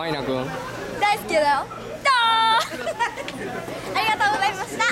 マイナ君。大好きだよ。ありがとうございました。